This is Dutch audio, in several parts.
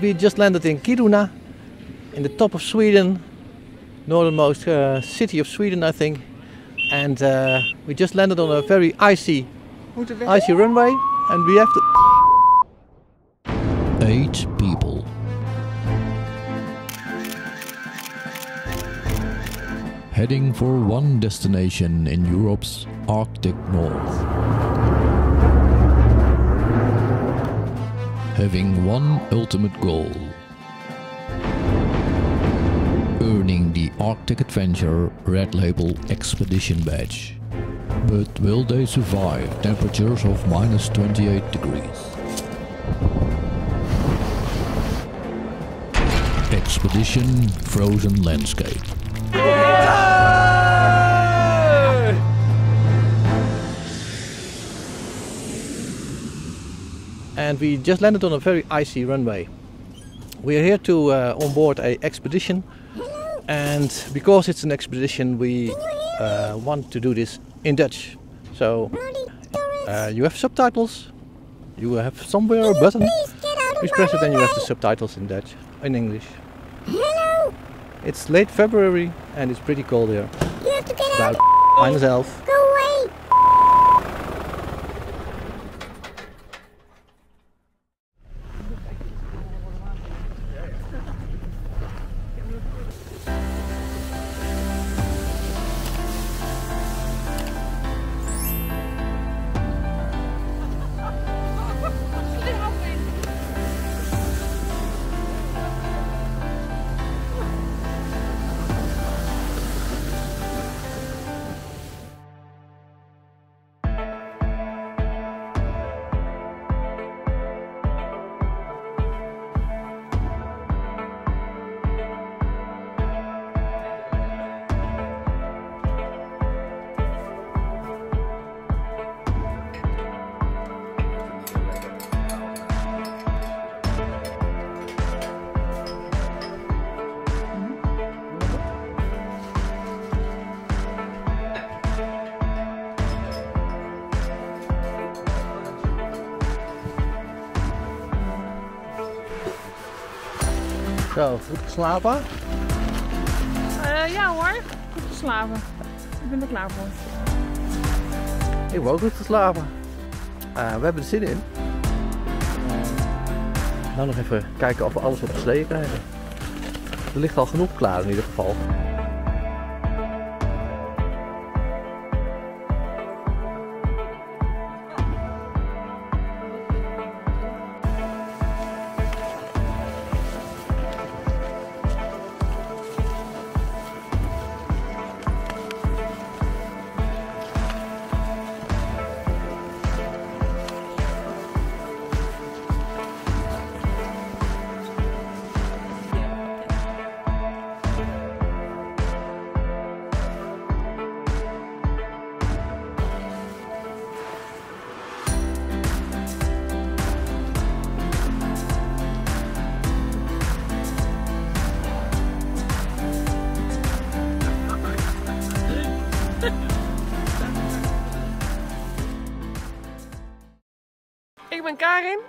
we just landed in Kiruna, in the top of Sweden, northernmost uh, city of Sweden, I think. And uh, we just landed on a very icy, icy runway, and we have to. Eight people. Heading for one destination in Europe's Arctic North. Having one ultimate goal. Earning the Arctic Adventure Red Label Expedition Badge. But will they survive temperatures of minus 28 degrees? Expedition Frozen Landscape. And we just landed on a very icy runway. We are here to uh, onboard a expedition, and because it's an expedition, we uh, want to do this in Dutch. So uh, you have subtitles. You have somewhere a button. You press it, and you have the subtitles in Dutch, in English. Hello. It's late February, and it's pretty cold here. You have to get out. minus 11. Zo, goed geslapen? Eh, ja hoor, goed geslapen. Ik ben er klaar voor. Ik heb ook goed geslapen. Eh, we hebben er zin in. Nou nog even kijken of we alles op de slee krijgen. Er ligt al genoeg klaar in ieder geval.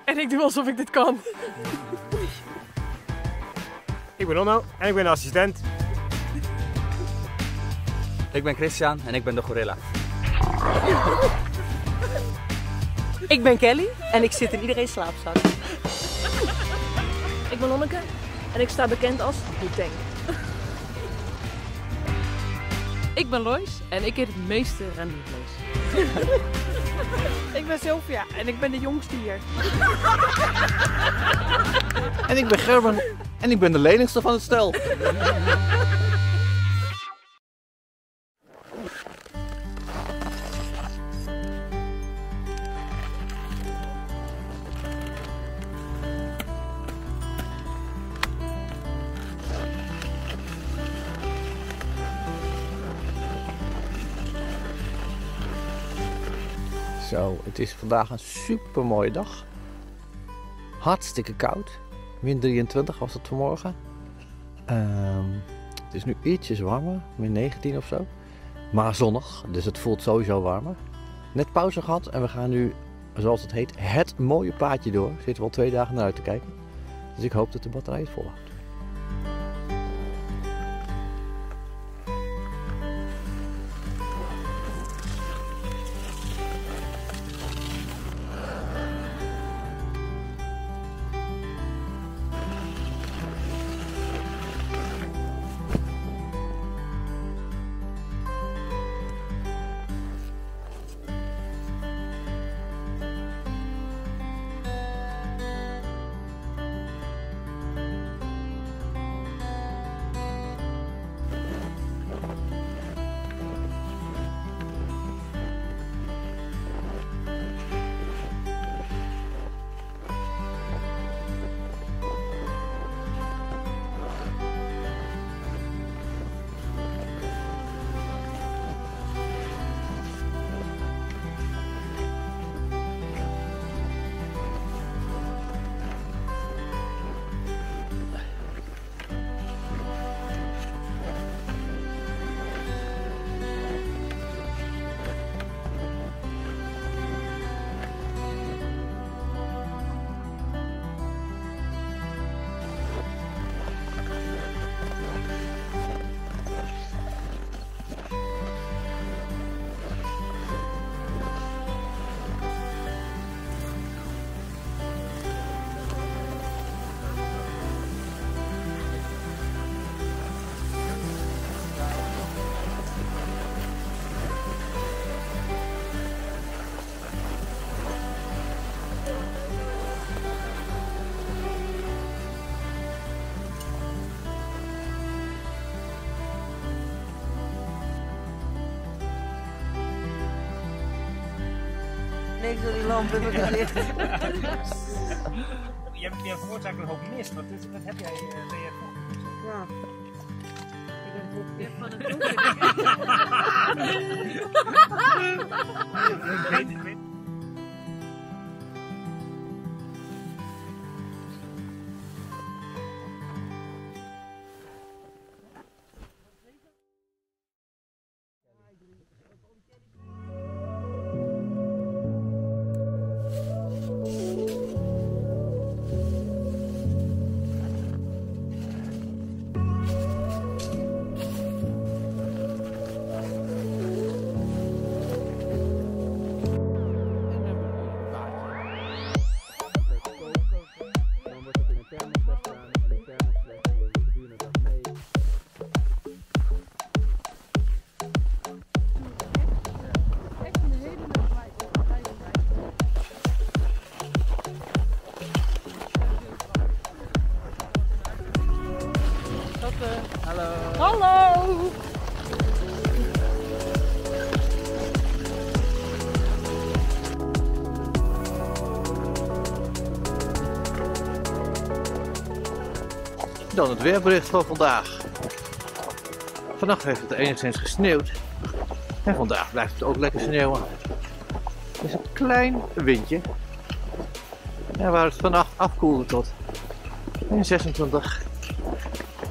En ik doe alsof ik dit kan. Ik ben Onno en ik ben de assistent. Ik ben Christian en ik ben de gorilla. Ik ben Kelly en ik zit in iedereen slaapzak. Ik ben Lonneke en ik sta bekend als de tank. Ik ben Lois en ik eet het meeste rendievlees. ik ben Sylvia en ik ben de jongste hier. En ik ben Gerben en ik ben de lenigste van het stel. Zo, het is vandaag een super mooie dag. Hartstikke koud. Min 23 was het vanmorgen. Ehm, het is nu ietsjes warmer, min 19 of zo. Maar zonnig, dus het voelt sowieso warmer. Net pauze gehad en we gaan nu, zoals het heet, het mooie paadje door. Zitten we al twee dagen naar uit te kijken. Dus ik hoop dat de batterij het volhoudt. Niks door die lamp in mijn gezicht. Je hebt je veroorzaakt een hoop mist. Wat, is, wat heb jij uh, weer Ja. Hebt van het Ik weet het, ik weet Dan het weerbericht van vandaag. Vannacht heeft het enigszins gesneeuwd. En vandaag blijft het ook lekker sneeuwen. Het is een klein windje. En waar het vannacht afkoelde tot min 26,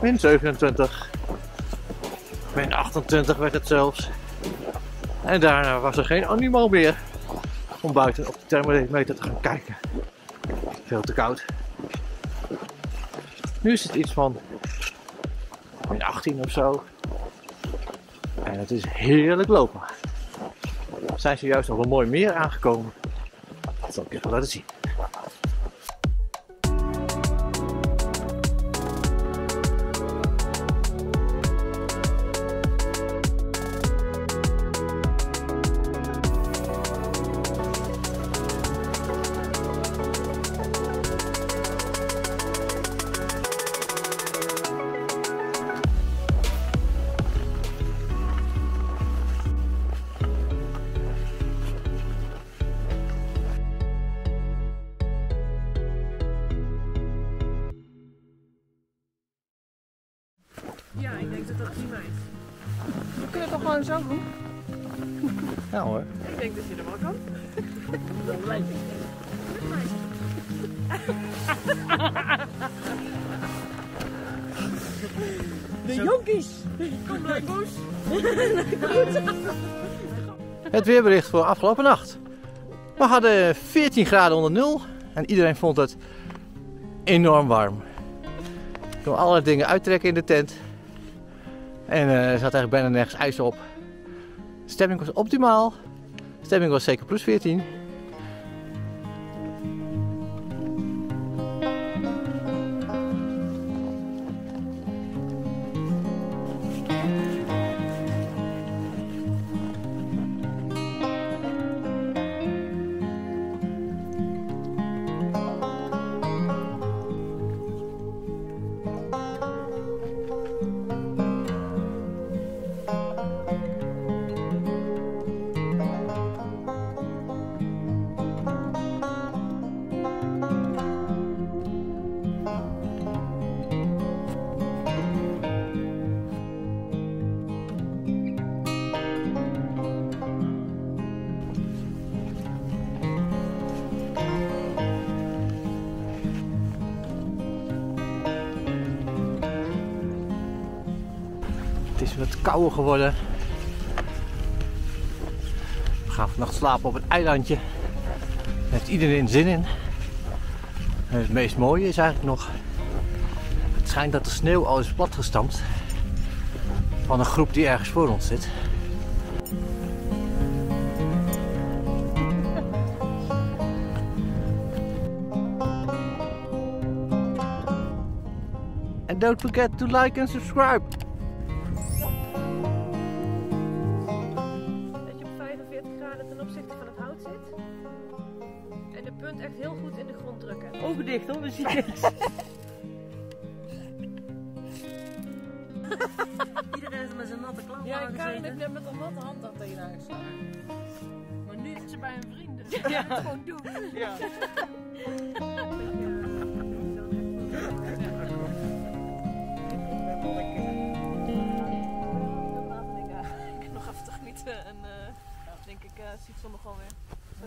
min 27, min 28 werd het zelfs. En daarna was er geen animo meer om buiten op de thermometer te gaan kijken. Veel te koud. Nu is het iets van min 18 of zo. En het is heerlijk lopen. Zijn zojuist op een mooi meer aangekomen. Dat zal ik even laten zien. Denk dat je er wel kan. De jonkies! Kom maar, Boes! Het weerbericht voor afgelopen nacht. We hadden 14 graden onder nul. En iedereen vond het enorm warm. Ik kon alle dingen uittrekken in de tent. En eh, er zat eigenlijk bijna nergens ijs op. De stemming was optimaal. Stemming was zeker plus 14. Kouder geworden. We gaan vannacht slapen op het eilandje. Daar heeft iedereen zin in. Het meest mooie is eigenlijk nog... Het schijnt dat de sneeuw al is platgestampt. Van een groep die ergens voor ons zit. And don't forget to like and subscribe. Iedereen is met zijn natte klamp Ja, ik heeft aangezeten. net met een natte hand daar tegenaan geslagen. Maar nu is ze bij een vriend, dus ja. het gewoon doen. Ja. Ik nog even te genieten en eh, denk ik, eh ziet zondag alweer. We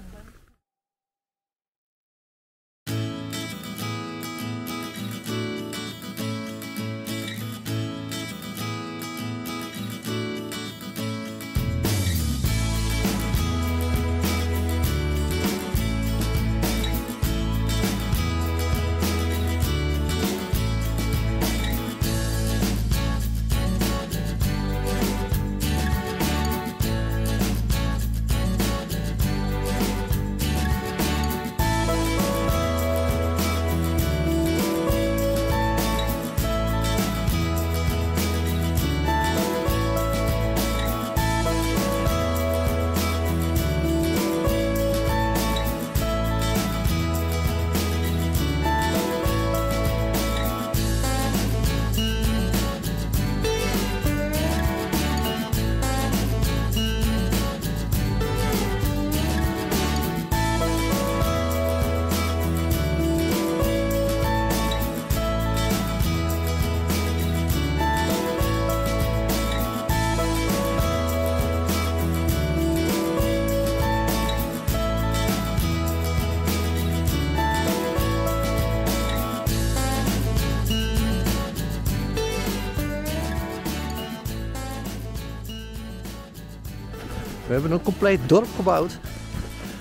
hebben een compleet dorp gebouwd.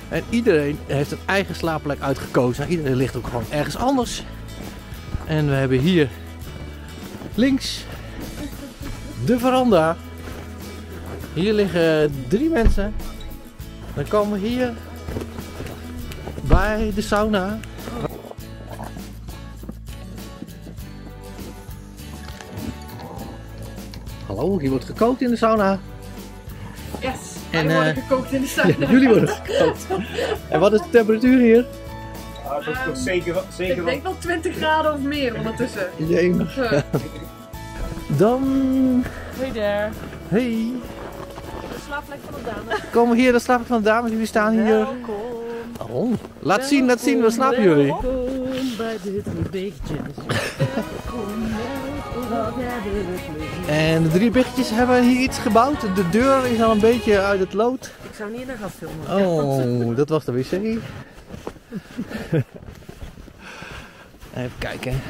En iedereen heeft een eigen slaapplek uitgekozen. Iedereen ligt ook gewoon ergens anders. En we hebben hier links de veranda. Hier liggen drie mensen. Dan komen we hier bij de sauna. Hallo, hier wordt gekookt in de sauna. En, wij worden eh, gekookt in de sauna. Ja, jullie worden gekookt. En wat is de temperatuur hier? Ah, dat is toch zeker, wel- zeker Ik wel. denk wel 20 graden of meer ondertussen. Jemig. Eh, Dan, Hey there. hey, De slaapplek van de dame. komen we hier, de slaap ik van de dames. Jullie staan hier. Welkom. Oh, laat zien, laat zien, waar slapen jullie? Welkom bij dit beetje. En de drie biggetjes hebben hier iets gebouwd. De deur is al een beetje uit het lood. Ik zou niet naar gaan filmen. Oh, dat was de wc. Even kijken.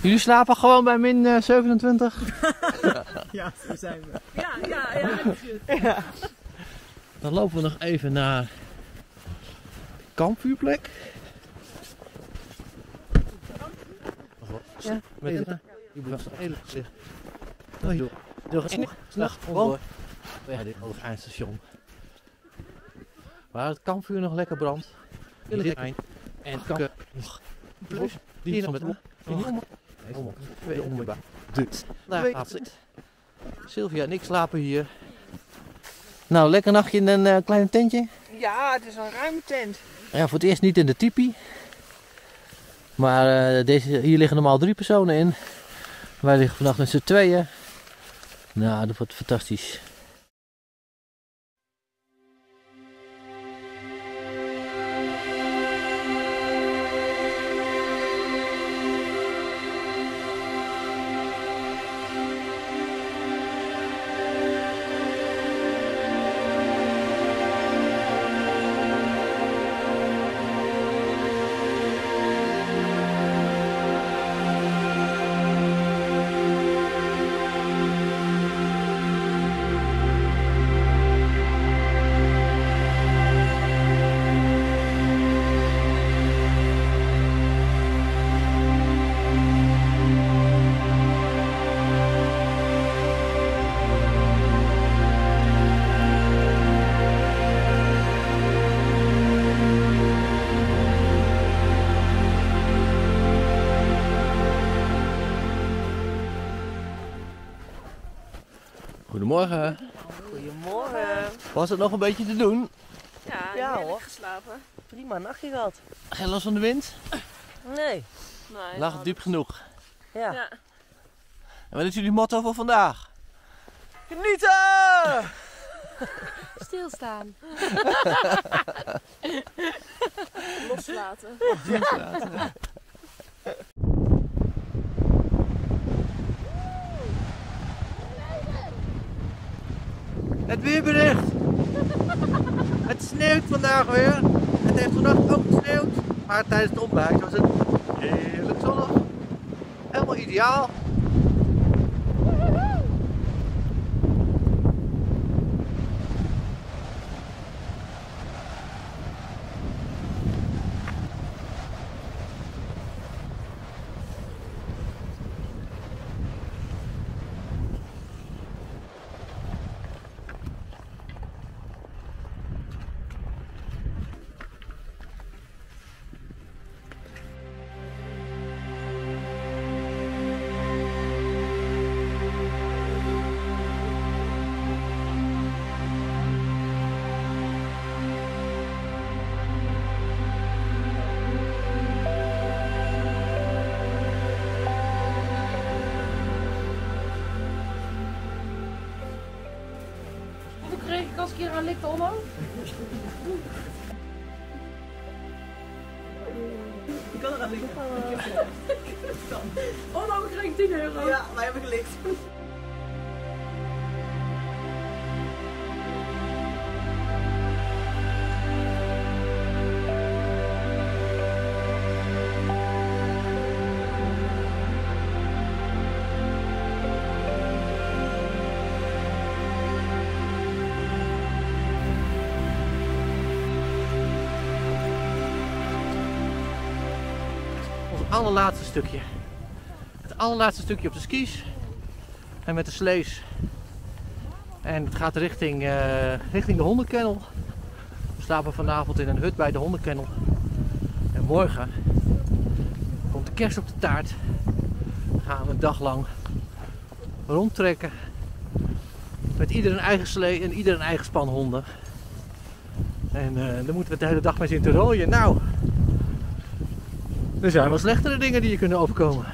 Jullie slapen gewoon bij min eh, 27? Ja, zo zijn we. Ja, ja, ja. Dan lopen we nog even naar de kampvuurplek. Ja, met het die was heel gezicht. Oh, joh. Door een nacht gewoon bij dit eindstation. Waar het kampvuur nog lekker brandt. Heel dit eind. En kan plus die nog met twee onweerbaar. Dit. Daar gaat ze. Sylvia en ik slapen hier. Nou, lekker nachtje in een eh, kleine tentje. Ja, het is een ruime tent. Ja, voor het eerst niet in de tipi. Maar eh, deze, hier liggen normaal drie personen in. Wij liggen vannacht met z'n tweeën. Nou, dat wordt fantastisch. Goedemorgen. Goedemorgen. Was het nog een beetje te doen? Ja, Ja, hoor. geslapen. Prima nachtje gehad. Geen last van de wind? Nee. Nee, Lag het diep genoeg? Ja. Ja. En wat is jullie motto voor vandaag? Genieten! Stilstaan. Loslaten. Het weerbericht. Het sneeuwt vandaag weer. Het heeft vannacht ook gesneeuwd. Maar tijdens het ontbijt was het heerlijk zonnig. Helemaal ideaal. Hier aan likte, Onno? Allerlaatste stukje. Het allerlaatste stukje op de skis. En met de slees. En het gaat richting, eh, richting de hondenkennel. We slapen vanavond in een hut bij de hondenkennel. En morgen komt de kerst op de taart. Dan gaan we een dag lang rondtrekken. Met ieder een eigen slee en ieder een eigen span honden. En eh dan moeten we de hele dag mee zitten rooien. Nou, er zijn wel slechtere dingen die je kunnen overkomen.